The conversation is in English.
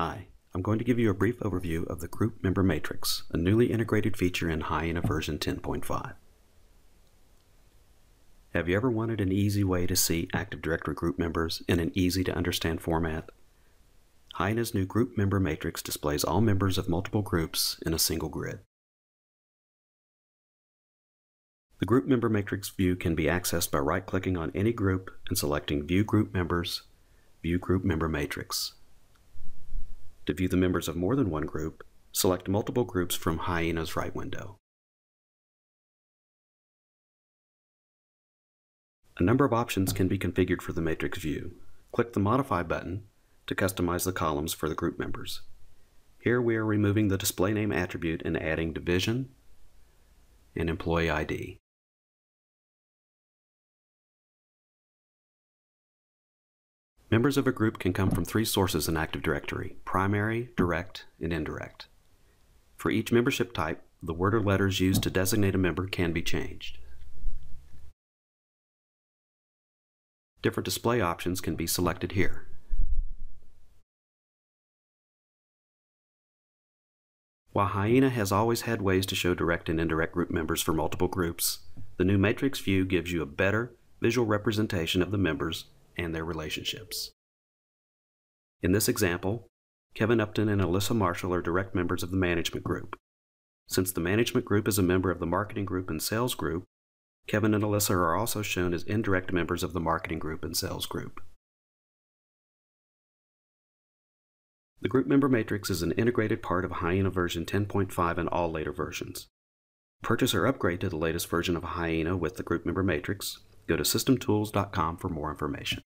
Hi, I'm going to give you a brief overview of the Group Member Matrix, a newly integrated feature in Hyena version 10.5. Have you ever wanted an easy way to see Active Directory group members in an easy to understand format? Hyena's new Group Member Matrix displays all members of multiple groups in a single grid. The Group Member Matrix view can be accessed by right-clicking on any group and selecting View Group Members, View Group Member Matrix. To view the members of more than one group, select multiple groups from Hyena's right window. A number of options can be configured for the matrix view. Click the Modify button to customize the columns for the group members. Here we are removing the display name attribute and adding division and employee ID. Members of a group can come from three sources in Active Directory, primary, direct, and indirect. For each membership type, the word or letters used to designate a member can be changed. Different display options can be selected here. While Hyena has always had ways to show direct and indirect group members for multiple groups, the new matrix view gives you a better visual representation of the members and their relationships. In this example, Kevin Upton and Alyssa Marshall are direct members of the management group. Since the management group is a member of the marketing group and sales group, Kevin and Alyssa are also shown as indirect members of the marketing group and sales group. The group member matrix is an integrated part of Hyena version 10.5 and all later versions. Purchase or upgrade to the latest version of Hyena with the group member matrix. Go to systemtools.com for more information.